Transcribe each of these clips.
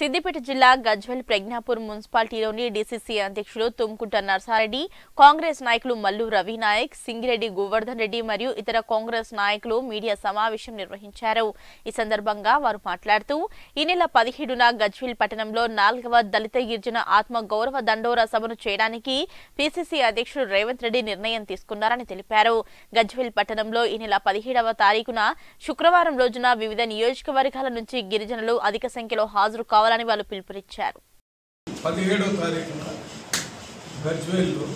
సిద్దిపేట జిల్లా గజ్వెల్ ప్రజ్ఞాపూర్ మున్సిపాలిటీలోని డీసీసీ అధ్యక్షులు తుమ్కుంట నర్సారెడ్డి కాంగ్రెస్ నాయకులు మల్లు రవి నాయక్ సింగిరెడ్డి గోవర్ధన్ రెడ్డి మరియు ఇతర కాంగ్రెస్ నాయకులు మీడియా సమావేశం నిర్వహించారు. ఈ సందర్భంగా వారు మాట్లాడుతూ ఈ నెల పదిహేడున గజ్వెల్ పట్టణంలో నాలుగవ దళిత గిరిజన ఆత్మ గౌరవ దండోరా సభను చేయడానికి పీసీసీ అధ్యక్షుడు రేవంత్ రెడ్డి నిర్ణయం తీసుకున్నారని తెలిపారు. గజ్వెల్ పట్టణంలో ఈ నెల పదిహేడవ తారీఖున శుక్రవారం రోజున వివిధ నియోజకవర్గాల నుంచి గిరిజనులు అధిక సంఖ్యలో హాజరు కావాలి కావాలని వాళ్ళు పిలుపునిచ్చారు. పదిహేడో తారీఖున గజ్వేల్లో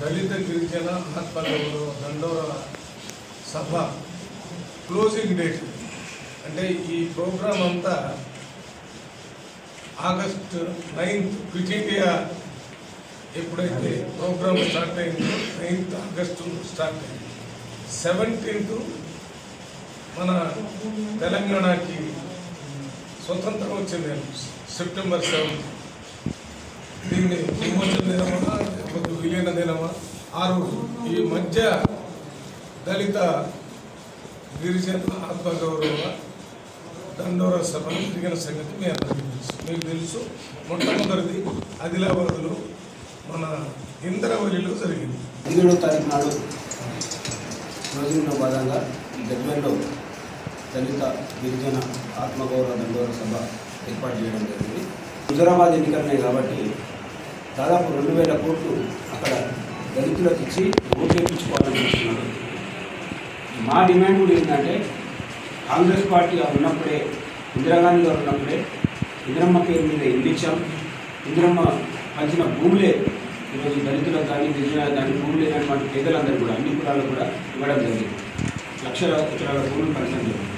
దళిత గిరిజన ఆత్మగౌరవ దండోర సభ క్లోజింగ్ డేట్. అంటే ఈ ప్రోగ్రాం అంతా ఆగస్ట్ నైన్త్ క్విట్ ఇండియా ఎప్పుడైతే ప్రోగ్రామ్ స్టార్ట్ అయిందో నైన్త్ ఆగస్టు స్టార్ట్ అయింది. సెవెంటీన్త్ మన తెలంగాణకి స్వతంత్రం వచ్చింది. సెప్టెంబర్ సెవెంత్ దీన్ని విమోచన దినమా లేకపోతే విలీన దినమా? ఆ రోజు ఈ మధ్య దళిత గిరిజన ఆత్మగౌరవ దండోర సభను జరిగిన సంగతి మీ అందరికీ తెలుసు. మీకు తెలుసు మొట్టమొదటిది ఆదిలాబాద్లో మన ఇంద్రవల్లిలో జరిగింది. పదిహేడో తారీఖు నాడు రోజుల్లో భాగంగా గజ్వెల్లో దళిత గిరిజన ఆత్మగౌరవ దండోర సభ ఏర్పాటు చేయడం జరిగింది. హుజరాబాద్ ఎన్నికలనే కాబట్టి దాదాపు రెండు వేల కోట్లు అక్కడ దళితులకు ఇచ్చి ఓట్లు వేయించుకోవాలని మా డిమాండ్ కూడా ఏంటంటే కాంగ్రెస్ పార్టీ ఉన్నప్పుడే ఇందిరాగాంధీ గారు ఉన్నప్పుడే ఇందిరమ్మ పేరు మీద ఇల్లు ఇచ్చాం. ఇందిరమ్మ పంచిన భూములే ఈరోజు దళితులకు కానీ గిరిజనులకు కానీ భూములు లేనటువంటి పేదలందరూ కూడా అన్ని కులాలు కూడా ఇవ్వడం జరిగింది. లక్షల ఎకరాల భూములు పంచడం జరిగింది.